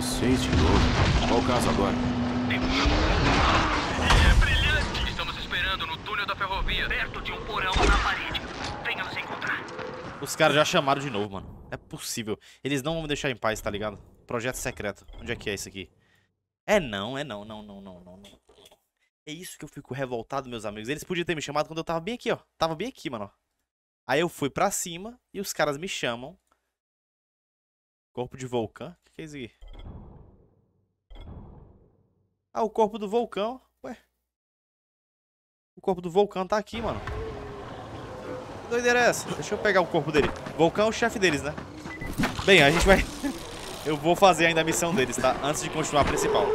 Vocês de novo? Qual o caso agora? É brilhante! Estamos esperando no túnel da ferrovia, perto de um porão na parede. Venha nos encontrar. Os caras já chamaram de novo, mano. É possível. Eles não vão me deixar em paz, tá ligado? Projeto secreto. Onde é que é isso aqui? É não, é não, não, não, não, não, não. É isso que eu fico revoltado, meus amigos. Eles podiam ter me chamado quando eu tava bem aqui, ó. Tava bem aqui, mano. Aí eu fui pra cima e os caras me chamam. Corpo de vulcão? O que, que é isso aqui? Ah, o corpo do vulcão. Ué. O corpo do vulcão tá aqui, mano. Que doideira é essa? Deixa eu pegar o corpo dele. Vulcão é o chefe deles, né? Bem, a gente vai... eu vou fazer ainda a missão deles, tá? Antes de continuar a principal.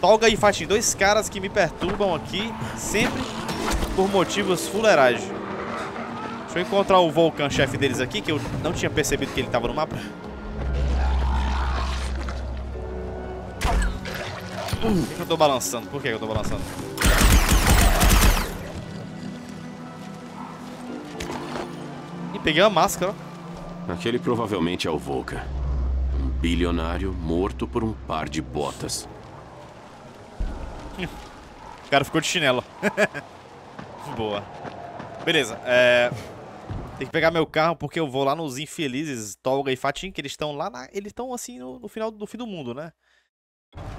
Tolga e Fatin, dois caras que me perturbam aqui, sempre por motivos fuleiragem. Deixa eu encontrar o Vulcan, chefe deles aqui, que eu não tinha percebido que ele tava no mapa. Por que, que eu tô balançando? Por que, que eu tô balançando? E peguei a máscara. Aquele provavelmente é o Volca. Um bilionário morto por um par de botas. O cara ficou de chinelo. Boa. Beleza, é... Tem que pegar meu carro porque eu vou lá nos infelizes Tolga e Fatin, que eles estão lá na... Eles estão assim no, no, final do fim do mundo, né?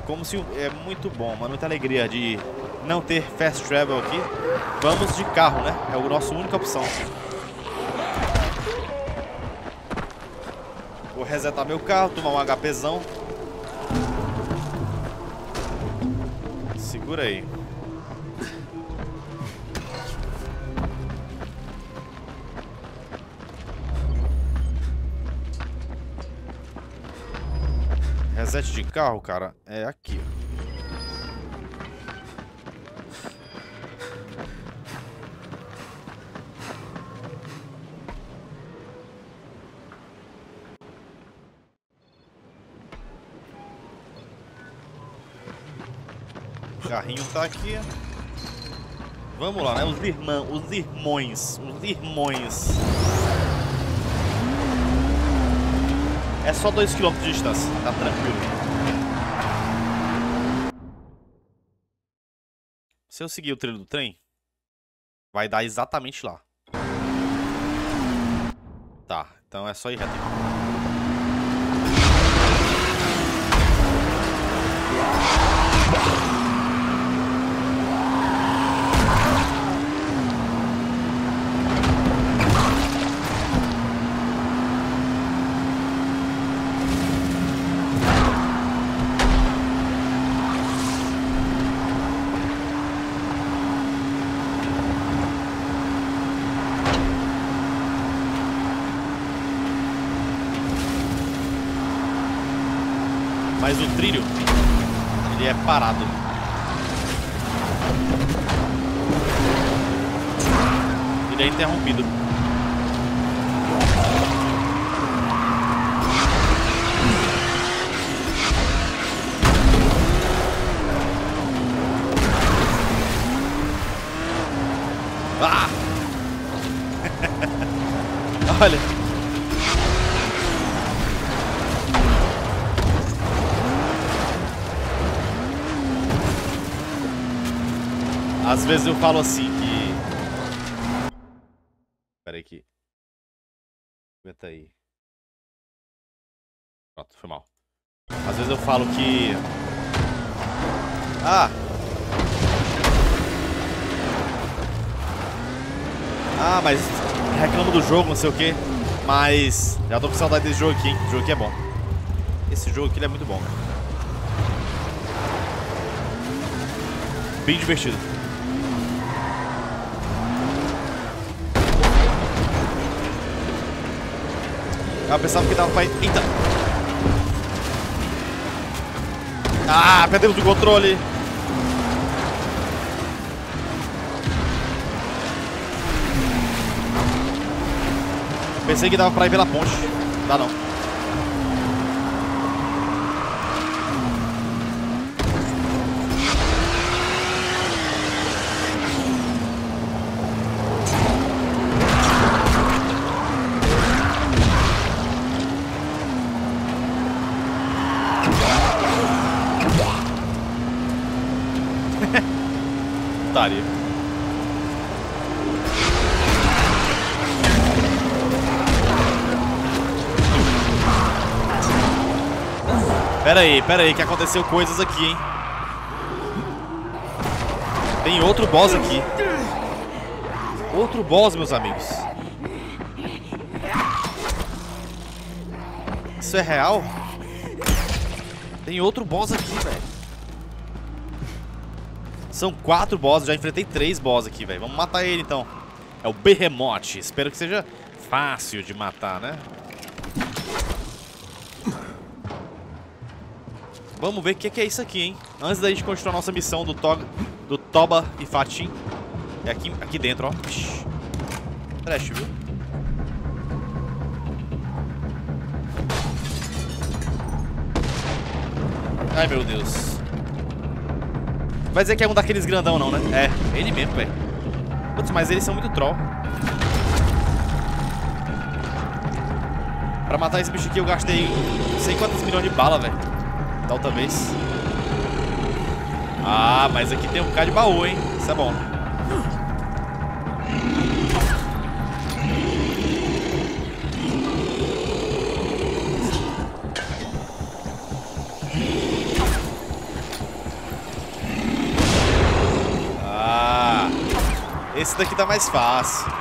Como se... É muito bom, mano. Muita alegria de não ter fast travel aqui. Vamos de carro, né? É a nossa única opção. Vou resetar meu carro, tomar um HPzão. Segura aí. Reset de carro, cara, é aqui. O carrinho tá aqui. Vamos lá, né? Os irmãos, os irmãos, os irmãos. É só 2km de distância, tá tranquilo. Se eu seguir o trilho do trem, vai dar exatamente lá. Tá, então é só ir reto. Mas o trilho, ele é parado. Ele é interrompido. Às vezes eu falo assim que. Pera aqui. Aguenta aí. Pronto, foi mal. Às vezes eu falo que. Ah! Ah, mas reclamo do jogo, não sei o que. Mas já tô com saudade desse jogo aqui, hein? O jogo aqui é bom. Esse jogo aqui é muito bom. Bem divertido. Eu pensava que dava pra... Eita! Ah, perdemos o controle! Pensei que dava pra ir pela ponte. Dá não. Pera aí, pera aí, que aconteceu coisas aqui, hein? Tem outro boss aqui. Outro boss, meus amigos. Isso é real? Tem outro boss aqui, velho. São quatro bosses, já enfrentei três bosses aqui, velho. Vamos matar ele, então. É o Behemoth. Espero que seja fácil de matar, né? Vamos ver o que, que, é isso aqui, hein? Antes da gente continuar nossa missão do, to do Toba e Fatim. É aqui, aqui dentro, ó. Trash, viu? Ai, meu Deus. Vai dizer que é um daqueles grandão, não, né? É, ele mesmo, velho. Putz, mas eles são muito troll. Pra matar esse bicho aqui eu gastei não sei quantos milhões de bala, velho da outra vez. Ah, mas aqui tem um bocado de baú, hein? Isso é bom. Ah, esse daqui tá mais fácil.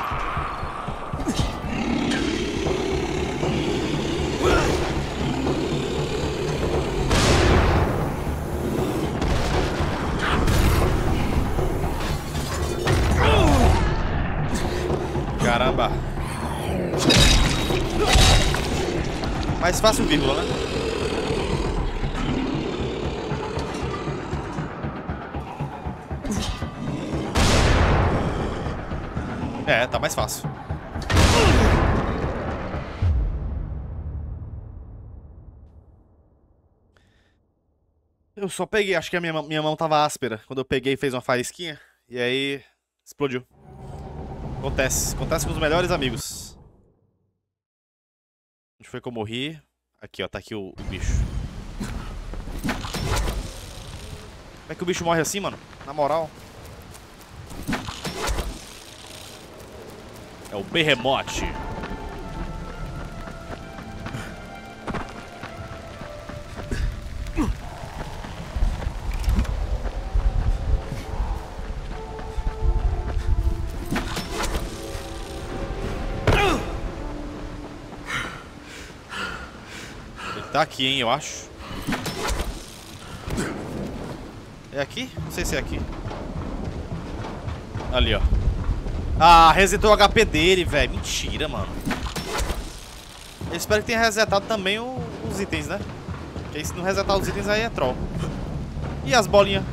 Fácil vírgula, né? É, tá mais fácil. Eu só peguei, acho que a minha, minha mão tava áspera. Quando eu peguei fez uma faísquinha. E aí, explodiu. Acontece. Acontece com os melhores amigos. Onde foi que eu morri? Aqui, ó. Tá aqui o, o bicho. Como é que o bicho morre assim, mano? Na moral. É o Berremote. Tá aqui, hein, eu acho. É aqui? Não sei se é aqui. Ali, ó. Ah, resetou o HP dele, velho. Mentira, mano. Eu espero que tenha resetado também o, os itens, né? Porque se não resetar os itens aí é troll. E as bolinhas?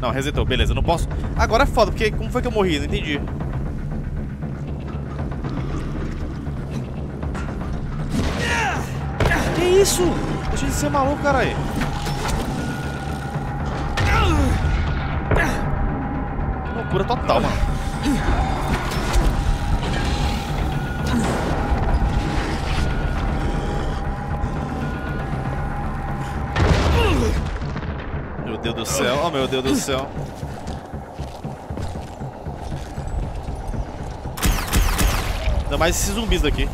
Não, resetou. Beleza, não posso... Agora é foda, porque como foi que eu morri? Não entendi. Isso? Deixa de ser maluco, caralho. Loucura total, mano. Meu Deus do céu, oh meu Deus do céu. Ainda mais esses zumbis daqui.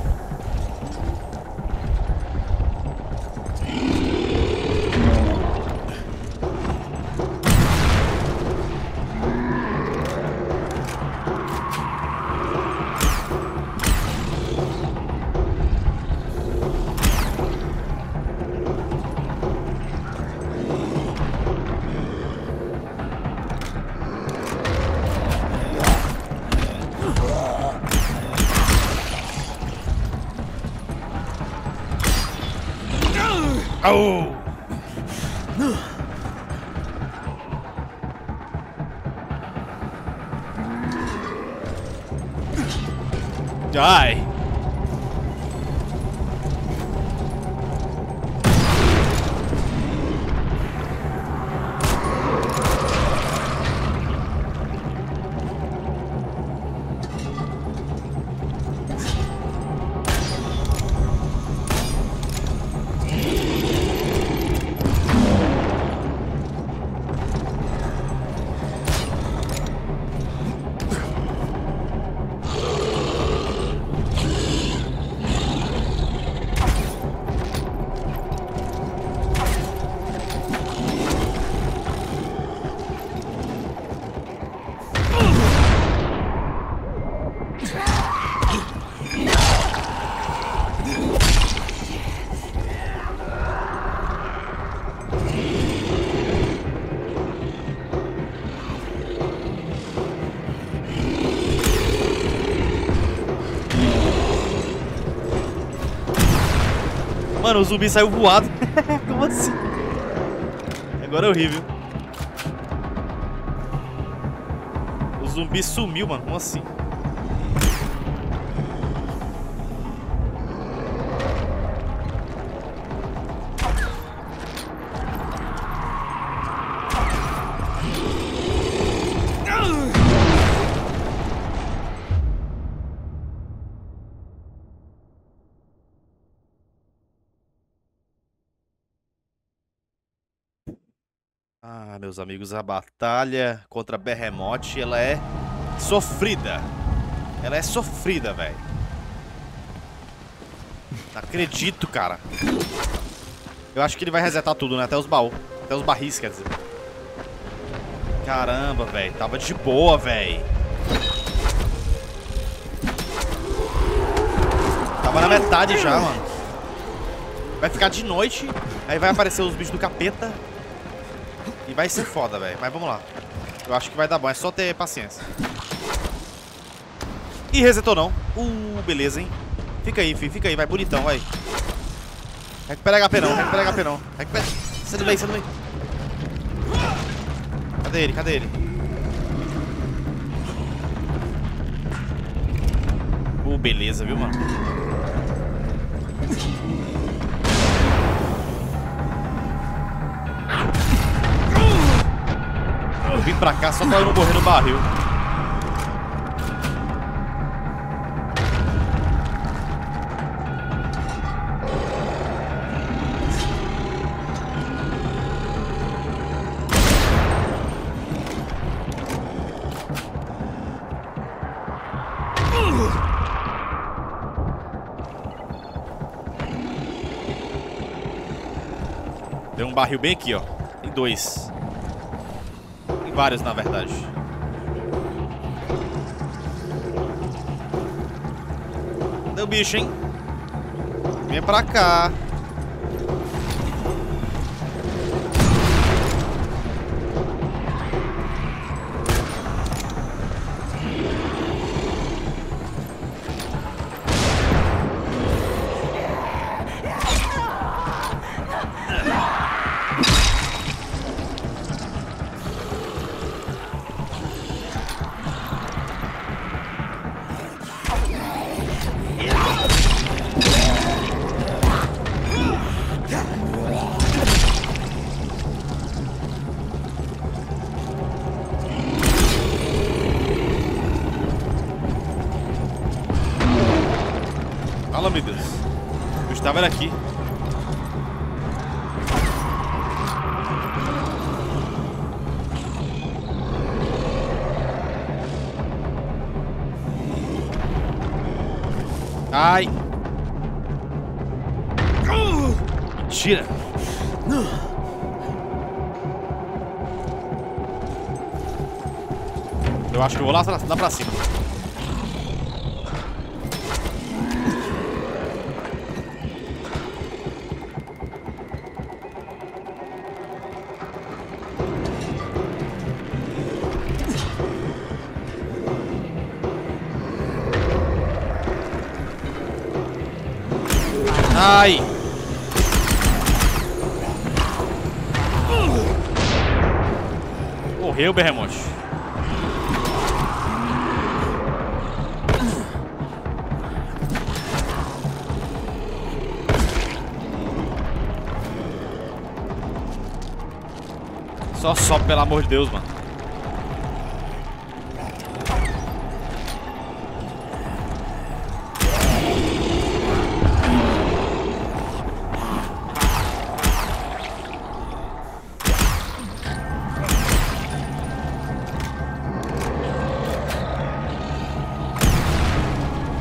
Mano, o zumbi saiu voado. Como assim? Agora é horrível. O zumbi sumiu, mano. Como assim? Meus amigos, a batalha contra Berremote, ela é sofrida. Ela é sofrida, velho. Acredito, cara. Eu acho que ele vai resetar tudo, né? Até os baús. Até os barris, quer dizer. Caramba, velho. Tava de boa, velho. Tava na metade já, mano. Vai ficar de noite. Aí vai aparecer os bichos do capeta. E vai ser foda, velho. Mas vamos lá. Eu acho que vai dar bom. É só ter paciência. Ih, resetou não. Uh, beleza, hein. Fica aí, filho. Fica aí. Vai bonitão, vai. Recupera HP não. Recupera HP não. Recupera. Sendo bem, sendo bem. Cadê ele? Cadê ele? Uh, beleza, viu, mano? Vim pra cá só pra não morrer no barril. Tem um barril bem aqui, ó. Tem dois. Tem vários, na verdade. O bicho, hein? Vem pra cá. Eu estava aqui. Ai. Mentira. Eu acho que eu vou lá, lá pra cima. Deus, mano.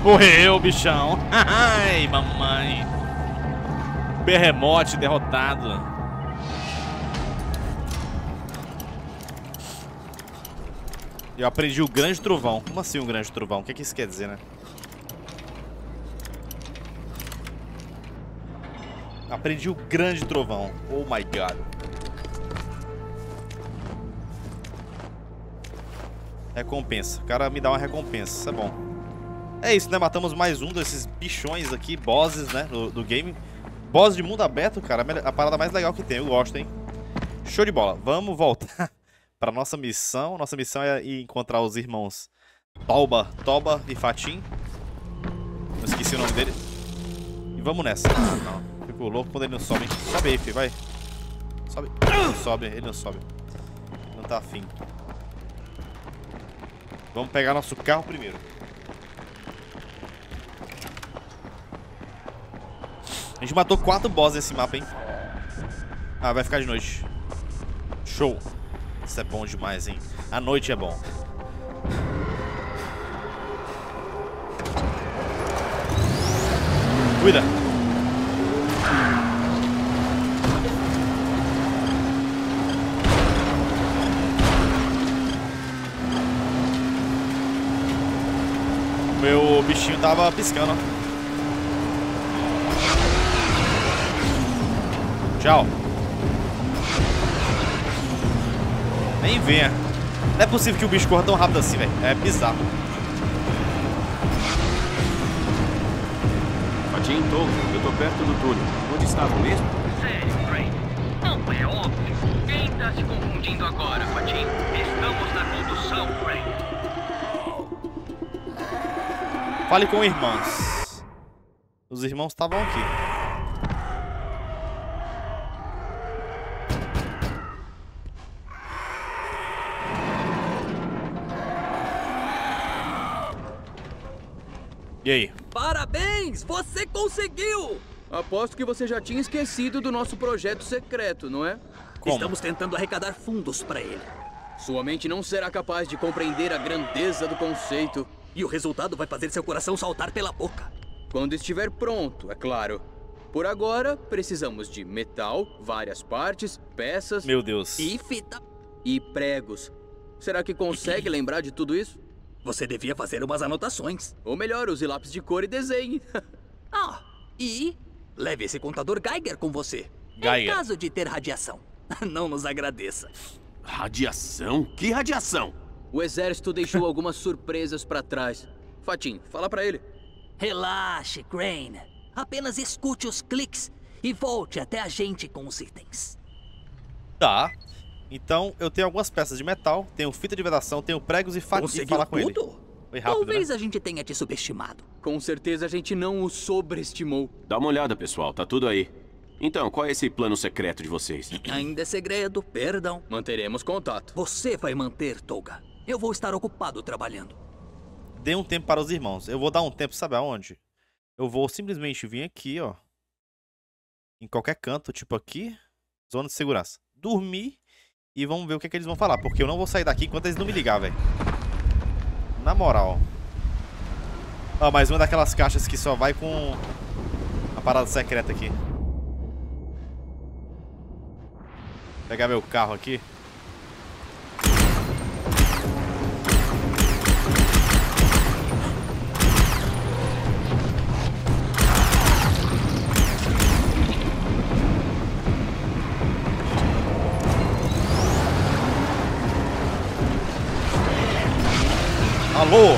Morreu, bichão. Ai, mamãe. Berremote derrotado. Eu aprendi o grande trovão. Como assim um grande trovão? O que, que isso quer dizer, né? Aprendi o grande trovão. Oh my god. Recompensa. O cara me dá uma recompensa. Isso é bom. É isso, né? Matamos mais um desses bichões aqui, bosses, né? Do, do game. Boss de mundo aberto, cara, a parada mais legal que tem. Eu gosto, hein? Show de bola. Vamos voltar pra nossa missão. Nossa missão é ir encontrar os irmãos Toba, Toba e Fatim. Eu esqueci o nome dele. E vamos nessa. Ah, não. Fico louco quando ele não sobe, hein? Sobe aí, filho, vai. Sobe. Ele não sobe, ele não sobe. Não tá afim. Vamos pegar nosso carro primeiro. A gente matou quatro bosses nesse mapa, hein? Ah, vai ficar de noite. Show. Isso é bom demais, hein? A noite é bom. Cuida. Meu bichinho tava piscando. Tchau. Nem venha. Não é possível que o bicho corra tão rápido assim, velho. É bizarro. Fatim, tô. Eu tô perto do túnel. Onde estavam mesmo? Sério, Frank. Não é óbvio. Quem tá se confundindo agora, Fatim? Estamos na condução, Frank. Fale com irmãos. Os irmãos estavam aqui. E aí? Parabéns! Você conseguiu! Aposto que você já tinha esquecido do nosso projeto secreto, não é? Como? Estamos tentando arrecadar fundos para ele. Sua mente não será capaz de compreender a grandeza do conceito. E o resultado vai fazer seu coração saltar pela boca. Quando estiver pronto, é claro. Por agora, precisamos de metal, várias partes, peças... Meu Deus. E fita. E pregos. Será que consegue lembrar de tudo isso? Você devia fazer umas anotações. Ou melhor, use lápis de cor e desenhe. ah, e leve esse contador Geiger com você. Geiger. Em caso de ter radiação. Não nos agradeça. Radiação? Que radiação? O exército deixou algumas surpresas para trás. Fatim, fala para ele. Relaxe, Crane. Apenas escute os cliques e volte até a gente com os itens. Tá. Então, eu tenho algumas peças de metal, tenho fita de vedação, tenho pregos e fatos de falar com tudo? ele. Foi rápido, Talvez né? a gente tenha te subestimado. Com certeza a gente não o sobreestimou. Dá uma olhada, pessoal. Tá tudo aí. Então, qual é esse plano secreto de vocês? Ainda é segredo, perdão. Manteremos contato. Você vai manter, Toga. Eu vou estar ocupado trabalhando. Dê um tempo para os irmãos. Eu vou dar um tempo, sabe aonde? Eu vou simplesmente vir aqui, ó. Em qualquer canto, tipo aqui. Zona de segurança. Dormir e vamos ver o que, é que eles vão falar. Porque eu não vou sair daqui enquanto eles não me ligar, velho. Na moral. Ó, mais uma daquelas caixas que só vai com a parada secreta aqui. Vou pegar meu carro aqui. Alô?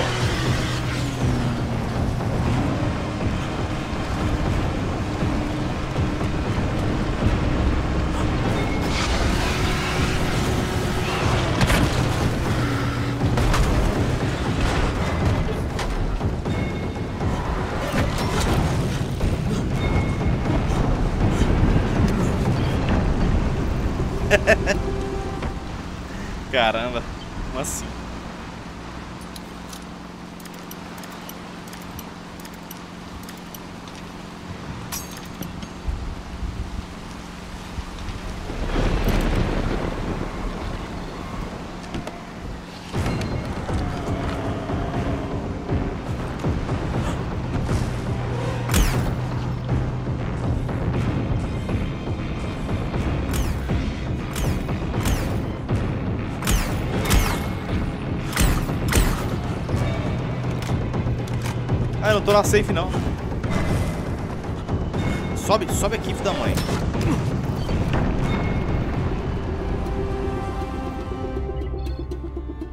Caramba, tô na safe não. Sobe, sobe aqui, filho da mãe.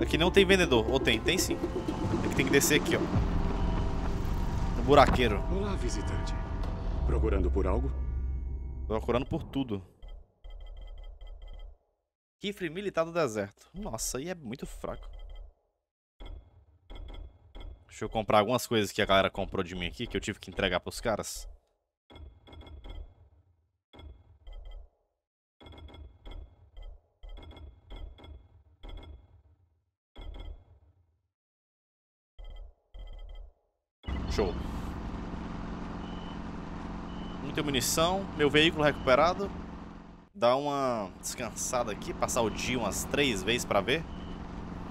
Aqui não tem vendedor. Ou tem? Tem sim. Aqui tem que descer aqui, ó. No buraqueiro. Olá, visitante. Procurando por algo? Procurando por tudo. Rifle militar do deserto. Nossa, aí é muito fraco. Deixa eu comprar algumas coisas que a galera comprou de mim aqui, que eu tive que entregar pros caras. Show. Muita munição, meu veículo recuperado. Dá uma descansada aqui, passar o dia umas três vezes pra ver.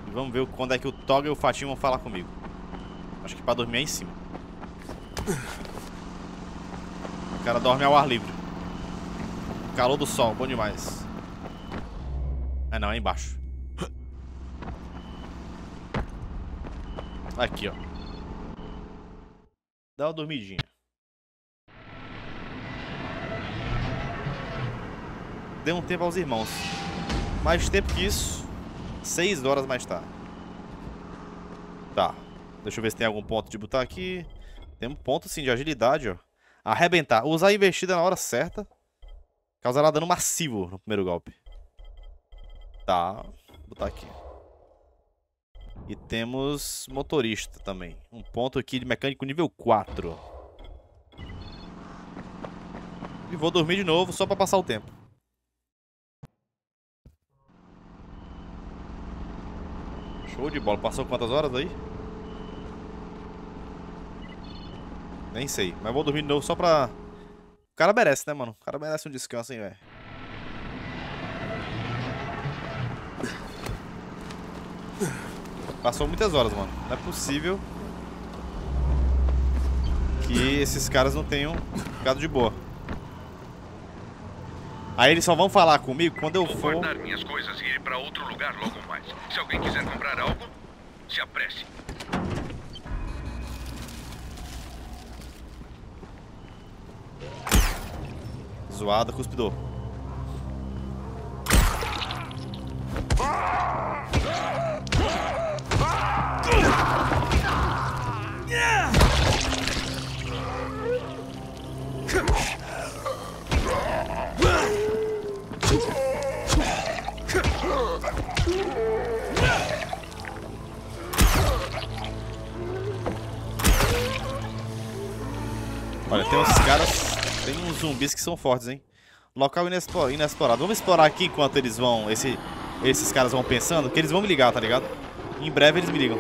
E vamos ver quando é que o Toga e o Fatinho vão falar comigo. Acho que pra dormir é em cima. O cara dorme ao ar livre. Calor do sol, bom demais. Ah não, é embaixo. Aqui, ó. Dá uma dormidinha. Dê um tempo aos irmãos. Mais tempo que isso. Seis horas mais tarde. Tá. Deixa eu ver se tem algum ponto de botar aqui. Tem um ponto sim de agilidade, ó. Arrebentar. Usar a investida na hora certa. Causará dano massivo no primeiro golpe. Tá. Vou botar aqui. E temos motorista também. Um ponto aqui de mecânico nível 4. E vou dormir de novo só pra passar o tempo. Show de bola. Passou quantas horas aí? Nem sei. Mas vou dormir de novo só pra... O cara merece, né, mano? O cara merece um descanso, hein, velho. Passou muitas horas, mano. Não é possível que esses caras não tenham ficado de boa. Aí eles só vão falar comigo quando eu Vou for... guardar minhas coisas e ir para outro lugar logo mais. Se alguém quiser comprar algo, se apresse. Zoada, cuspidor. Olha, tem uns caras. Tem uns zumbis que são fortes, hein? Local inexplorado. Vamos explorar aqui enquanto eles vão. Esse, esses caras vão pensando, que eles vão me ligar, tá ligado? Em breve eles me ligam.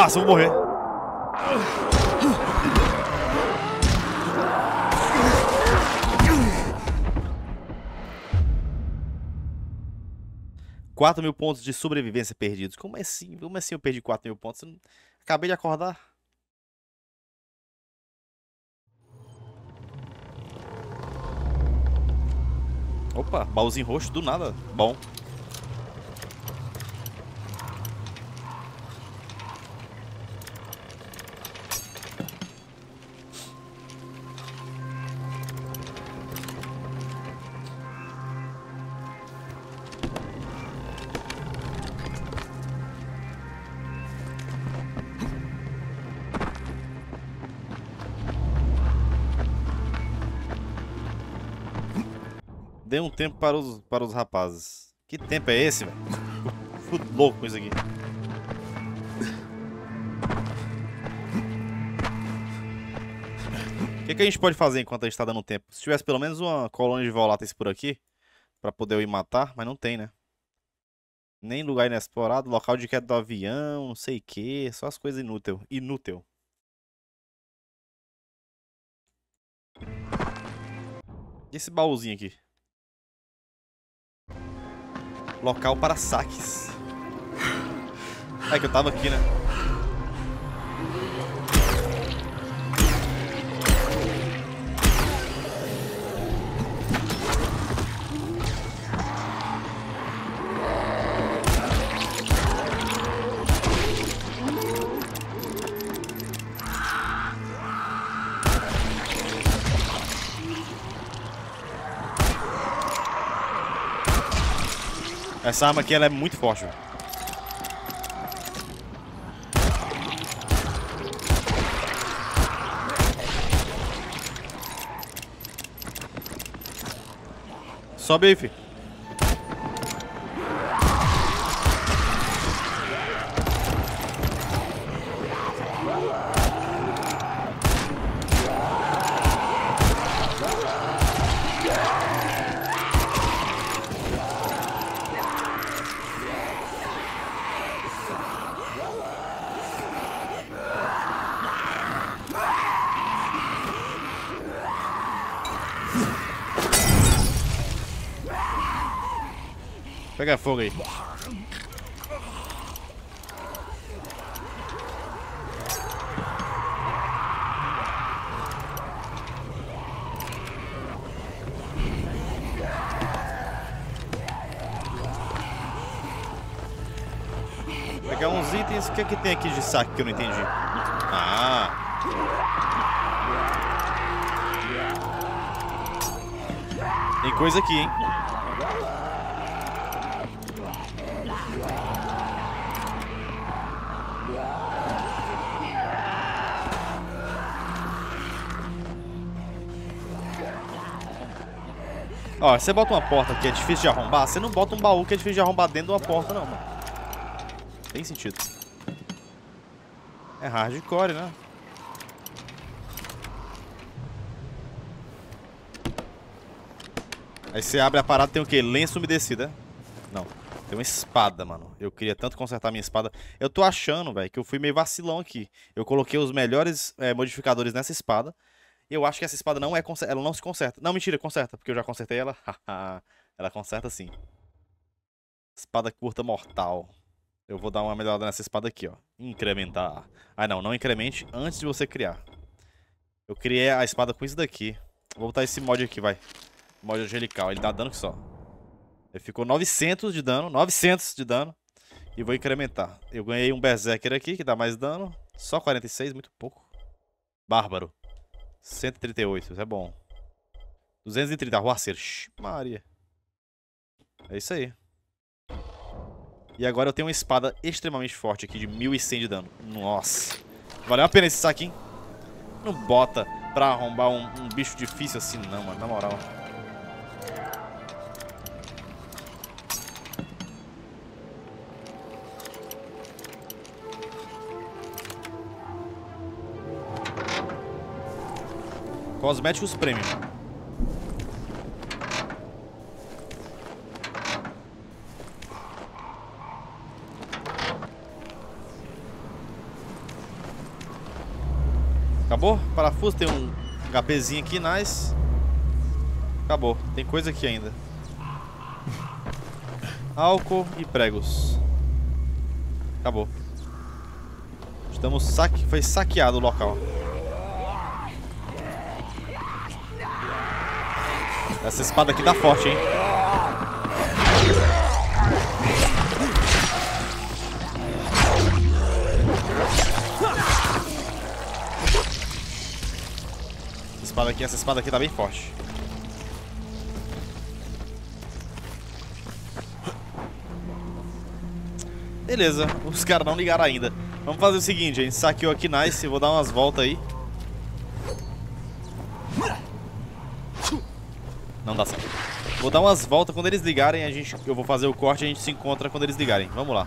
Nossa, vou morrer. Quatro mil pontos de sobrevivência perdidos. Como é assim? Como assim eu perdi 4 mil pontos? Acabei de acordar. Opa, baúzinho roxo do nada. Bom. Dê um tempo para os, para os rapazes. Que tempo é esse, velho? fico louco com isso aqui. O que, que a gente pode fazer enquanto a gente tá dando tempo? Se tivesse pelo menos uma colônia de voláteis por aqui, pra poder eu ir matar, mas não tem, né? Nem lugar inexplorado, local de queda do avião, não sei o que, só as coisas inútil. Inútil. E esse baúzinho aqui? Local para saques. É que eu tava aqui, né? Essa arma aqui ela é muito forte, velho. Sobe aí, fi. Que é que tem aqui de saque que eu não entendi? Ah. Tem coisa aqui, hein? Ó, você bota uma porta que é difícil de arrombar, você não bota um baú que é difícil de arrombar dentro de uma porta, não, mano. Tem sentido. Hardcore, né? Aí você abre a parada tem o quê? Lenço umedecida. Não. Tem uma espada, mano. Eu queria tanto consertar minha espada. Eu tô achando, velho, que eu fui meio vacilão aqui. Eu coloquei os melhores é, modificadores nessa espada. Eu acho que essa espada não é ela não se conserta. Não, mentira, conserta, porque eu já consertei ela. ela conserta sim. Espada curta mortal. Eu vou dar uma melhorada nessa espada aqui, ó. Incrementar. Ah, não, não incremente antes de você criar. Eu criei a espada com isso daqui. Vou botar esse mod aqui, vai. Mod angelical, ele dá dano que só. Ele ficou 900 de dano, 900 de dano. E vou incrementar. Eu ganhei um Berserker aqui, que dá mais dano. Só 46, muito pouco. Bárbaro. 138, isso é bom. 230, Arruaceiro. Maria. É isso aí. E agora eu tenho uma espada extremamente forte aqui, de 1100 de dano. Nossa. Valeu a pena esse saquinho. Não bota pra arrombar um, um bicho difícil assim não, mano. Na moral. Cosméticos Premium. Acabou? Parafuso, tem um HPzinho aqui, nice. Acabou. Tem coisa aqui ainda. Álcool e pregos. Acabou. Estamos saque... Foi saqueado o local. Essa espada aqui dá forte, hein? Espada aqui, essa espada aqui tá bem forte. Beleza, os caras não ligaram ainda. Vamos fazer o seguinte, a gente saqueou aqui nice, vou dar umas voltas aí. Não dá certo. Vou dar umas voltas quando eles ligarem, a gente, eu vou fazer o corte e a gente se encontra quando eles ligarem. Vamos lá.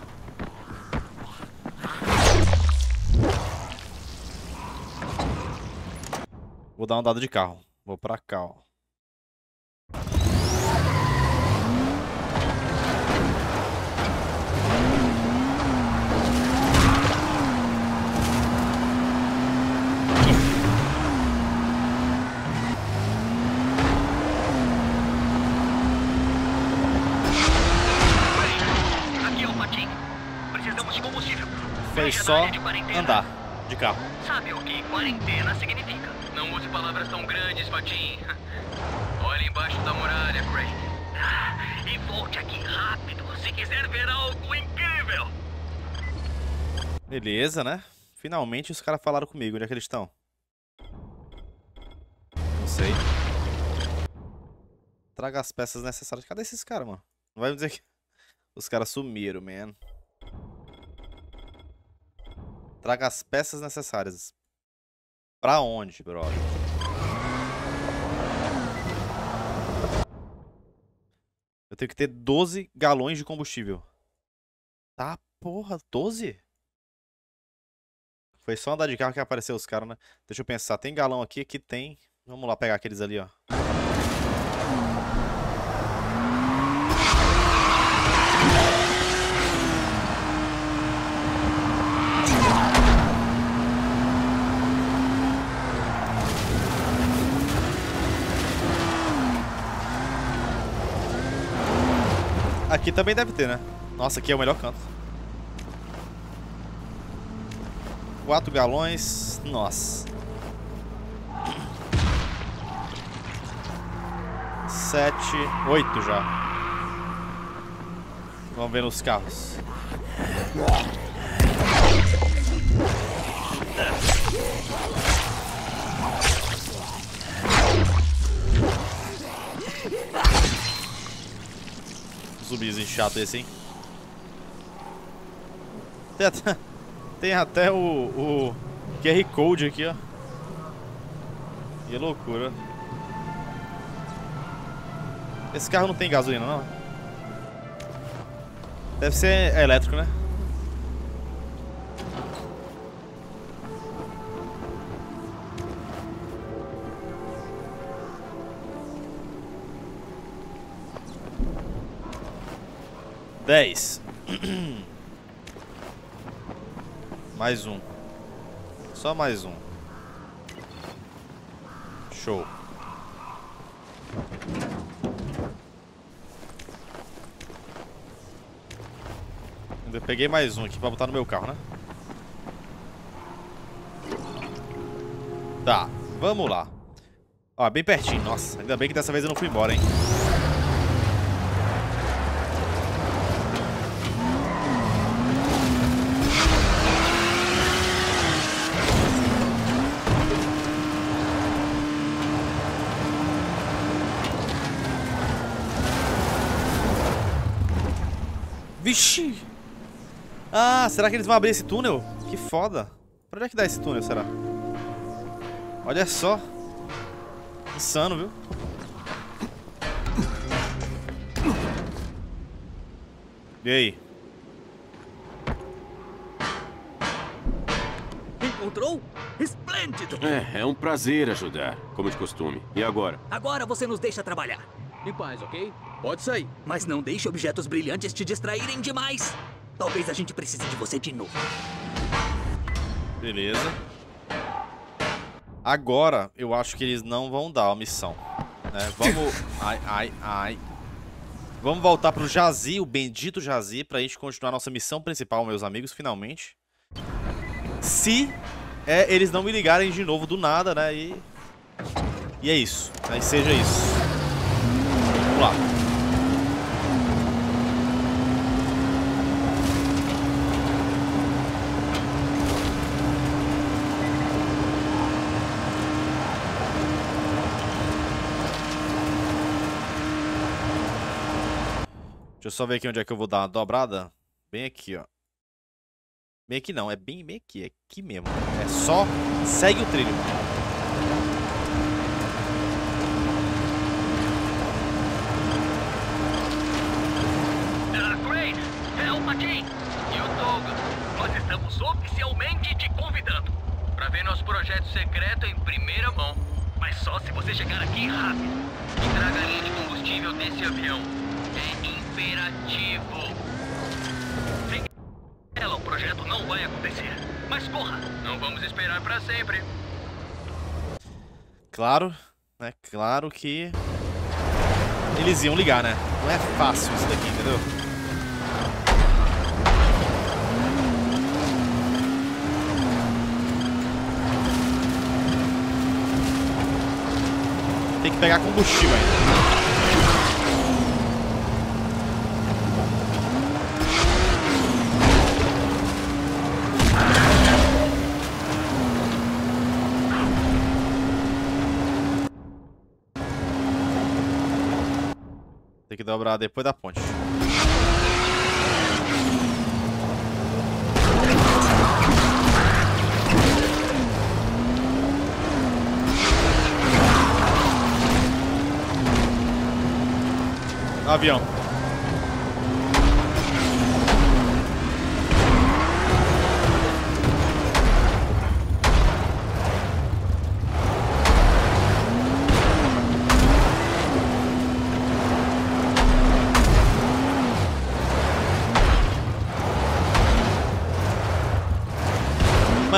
Vou dar uma dada de carro. Vou pra cá, ó. Aqui é o Patim. Precisamos de combustível. Foi Veja na só área de quarentena. andar de carro. Sabe o que quarentena significa? Palavras tão grandes, Fatim. Olha embaixo da muralha, Crane. Ah, E volte aqui rápido se quiser ver algo incrível. Beleza, né? Finalmente os caras falaram comigo. Onde é que eles estão? Não sei. Traga as peças necessárias. Cadê esses caras, mano? Não vai me dizer que os caras sumiram, man. Traga as peças necessárias. Pra onde, brother? Eu tenho que ter 12 galões de combustível. Tá, porra, 12? Foi só andar de carro que apareceu os caras, né? Deixa eu pensar, tem galão aqui, aqui tem. Vamos lá pegar aqueles ali, ó. Aqui também deve ter, né? Nossa, aqui é o melhor canto. Quatro galões. Nossa. Sete, oito já. Vamos ver nos carros. Zumbizinho chato esse, hein? Tem até, tem até o, o QR Code aqui, ó. Que loucura. Esse carro não tem gasolina, não? Deve ser elétrico, né? Dez. mais um. Só mais um. Show. Ainda peguei mais um aqui pra botar no meu carro, né? Tá, vamos lá. Ó, bem pertinho. Nossa, ainda bem que dessa vez eu não fui embora, hein? Vixe! Ah, será que eles vão abrir esse túnel? Que foda. Pra onde é que dá esse túnel, será? Olha só. Insano, viu? E aí? Encontrou? Esplêndido! É, é um prazer ajudar, como de costume. E agora? Agora você nos deixa trabalhar. Em paz, ok? Pode sair. Mas não deixe objetos brilhantes te distraírem demais. Talvez a gente precise de você de novo. Beleza. Agora, eu acho que eles não vão dar a missão. Né? Vamos... Ai, ai, ai. Vamos voltar pro Jazi, o bendito Jazi, pra gente continuar nossa missão principal, meus amigos, finalmente. Se é, eles não me ligarem de novo do nada, né? E, e é isso. E seja isso. Vamos lá. só ver aqui onde é que eu vou dar uma dobrada. Bem aqui, ó. Bem aqui não, é bem, bem aqui, é aqui mesmo. É só segue o trilho. Ah, oficialmente te convidando para ver nosso projeto secreto em primeira mão. Mas só se você chegar aqui rápido e traga a linha de combustível desse avião. É imperativo. Sem ela, o projeto não vai acontecer. Mas corra, não vamos esperar pra sempre. Claro, né? Claro que eles iam ligar, né? Não é fácil isso daqui, entendeu? Tem que pegar combustível ainda. Dobrar depois da ponte. Avião.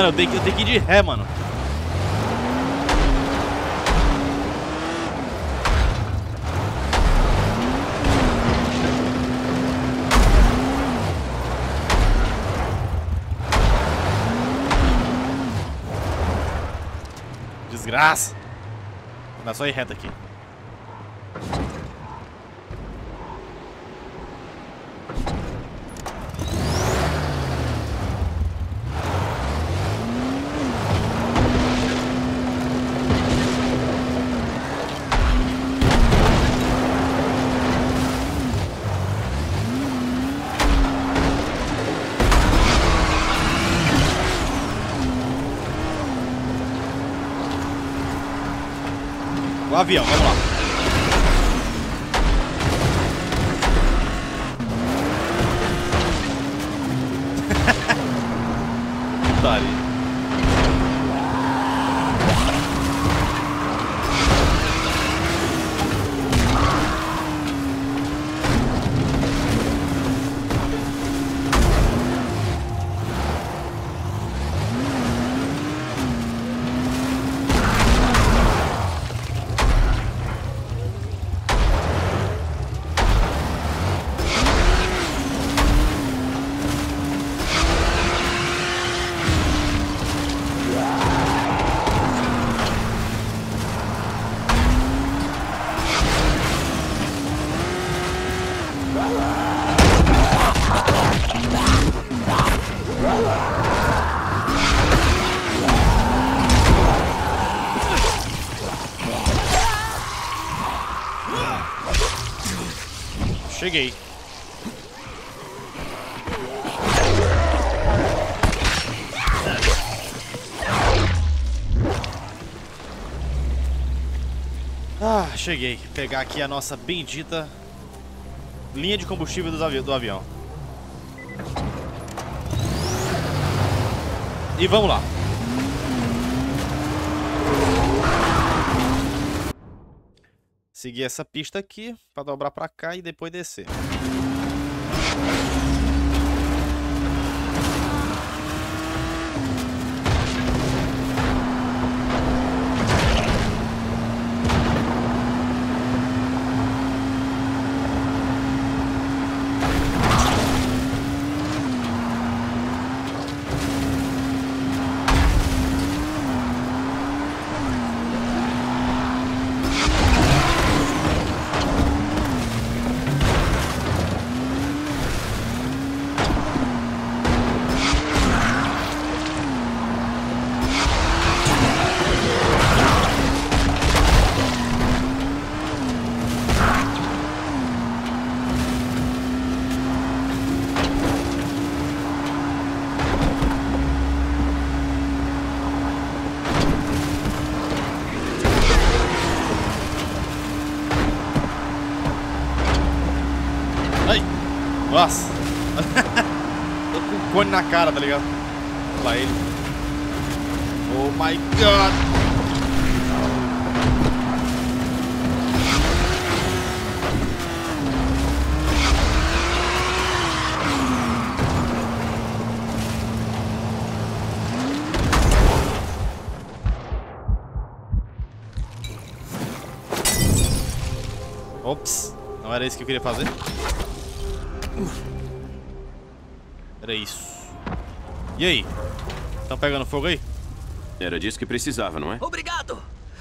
Eu tenho, que, eu tenho que ir de ré, mano. Desgraça. Dá só ir reto aqui. Avião, vamos lá. Cheguei. Ah, cheguei. Pegar aqui a nossa bendita linha de combustível dos avi do avião. E vamos lá. Seguir essa pista aqui para dobrar para cá e depois descer. na cara, tá ligado? Olha lá ele. Oh my god! Ops, não era isso que eu queria fazer? Era isso. E aí? Estão pegando fogo aí? Era disso que precisava, não é? Obrigado!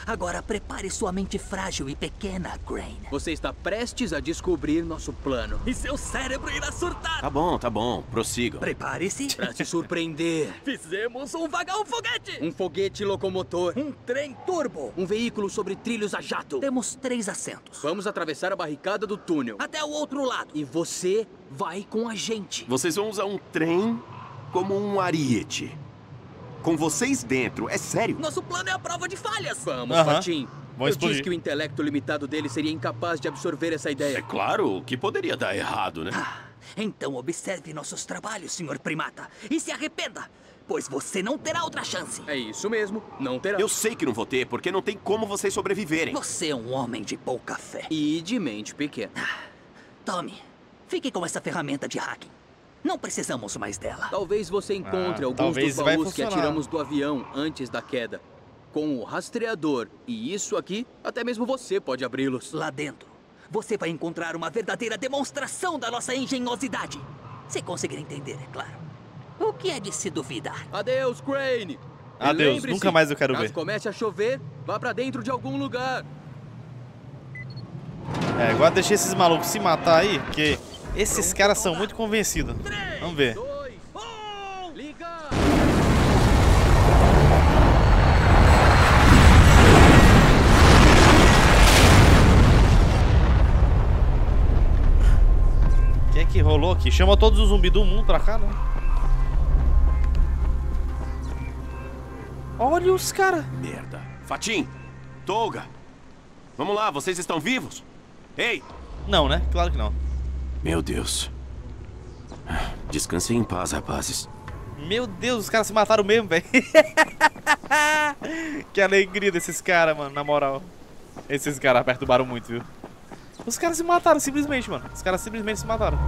Agora prepare sua mente frágil e pequena, Crane. Você está prestes a descobrir nosso plano. E seu cérebro irá surtar. Tá bom, tá bom. Prossigam. Prepare-se. Pra se surpreender. Fizemos um vagão foguete. Um foguete locomotor. Um trem turbo. Um veículo sobre trilhos a jato. Temos três assentos. Vamos atravessar a barricada do túnel. Até o outro lado. E você vai com a gente. Vocês vão usar um trem como um ariete. Com vocês dentro, é sério? Nosso plano é a prova de falhas. Vamos. Fatim. Vão Eu explodir. disse que o intelecto limitado dele seria incapaz de absorver essa É ideia. claro que poderia dar errado, né? Ah, então observe nossos trabalhos, senhor primata. E se arrependa, pois você não terá outra chance. É isso mesmo. Não terá. Eu sei que não vou ter, porque não tem como vocês sobreviverem. Você é um homem de pouca fé. E de mente pequena. Tome, fique com essa ferramenta de hacking. Não precisamos mais dela. Talvez você encontre Ah, alguns talvez dos baús que atiramos do avião antes da queda. Com o rastreador e isso aqui, até mesmo você pode abri-los. Lá dentro, você vai encontrar uma verdadeira demonstração da nossa engenhosidade. Se conseguir entender, é claro. O que é de se duvidar? Adeus, Crane! Adeus, nunca mais eu quero caso ver. comece a chover, vá pra dentro de algum lugar. É, agora deixei esses malucos se matar aí, porque esses caras são muito convencidos. Vamos ver. O que é que rolou aqui? Chama todos os zumbis do mundo pra cá, né? Olha os caras. Merda. Fatim! Tolga! Vamos lá, vocês estão vivos? Ei! Não, né? Claro que não. Meu Deus. Descansem em paz, rapazes. Meu Deus, os caras se mataram mesmo, velho. que alegria desses caras, mano, na moral. Esses caras perturbaram muito, viu? Os caras se mataram simplesmente, mano. Os caras simplesmente se mataram.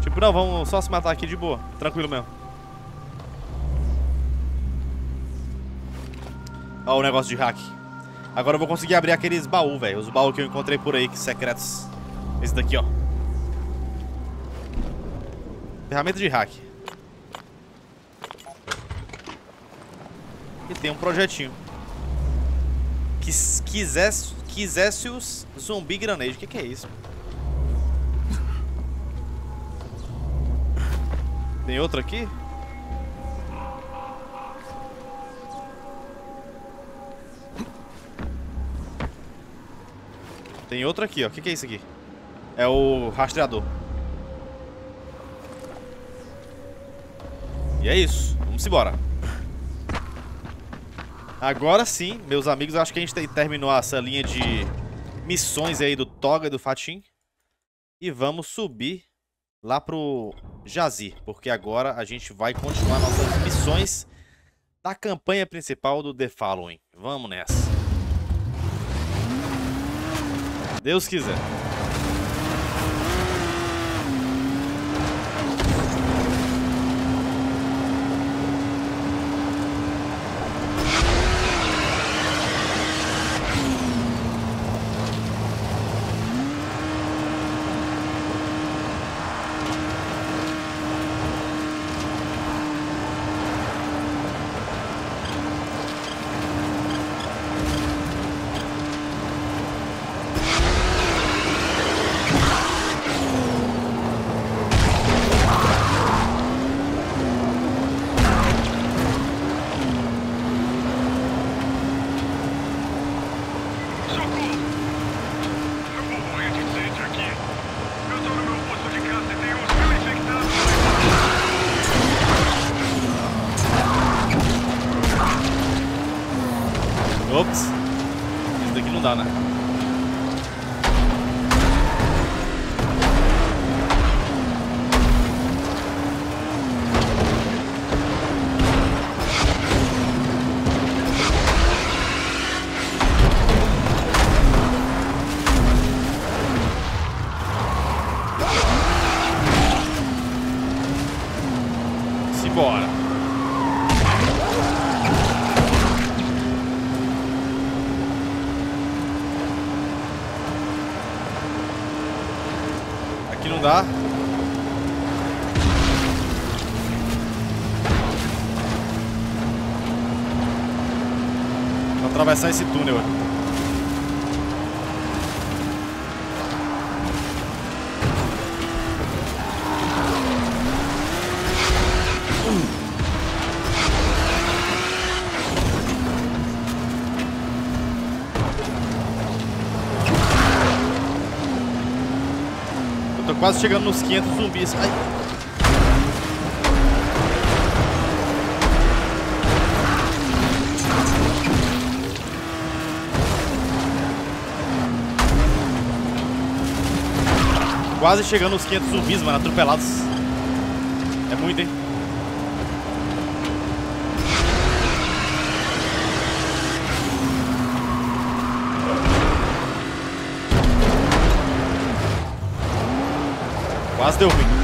Tipo, não, vamos só se matar aqui de boa. Tranquilo mesmo. Ó o negócio de hack. Agora eu vou conseguir abrir aqueles baús, velho. Os baús que eu encontrei por aí, que secretos. Esse daqui, ó. Ferramenta de hack. E tem um projetinho. Quis, quisesse, quisesse os zumbi granade. O que, que é isso? Tem outro aqui? Tem outro aqui, ó. O que, que é isso aqui? É o rastreador. E é isso. Vamos embora. Agora sim, meus amigos, acho que a gente te- terminou essa linha de missões aí do Toga e do Fatim. E vamos subir lá pro Jazir, porque agora a gente vai continuar nossas missões da campanha principal do The Following. Vamos nessa. Deus quiser. Atravessar esse túnel. Eu tô quase chegando nos 500 zumbis. Ai. Quase chegando nos 500 zumbis, mano, atropelados. É muito, hein? Quase deu ruim.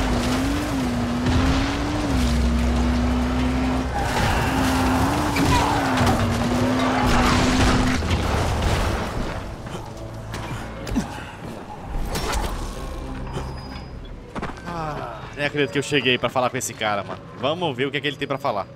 Acredito que eu cheguei pra falar com esse cara, mano. Vamos ver o que, é que ele tem pra falar.